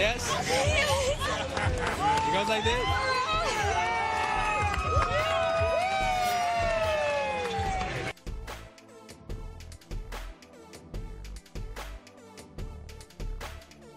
Yes. It goes like this.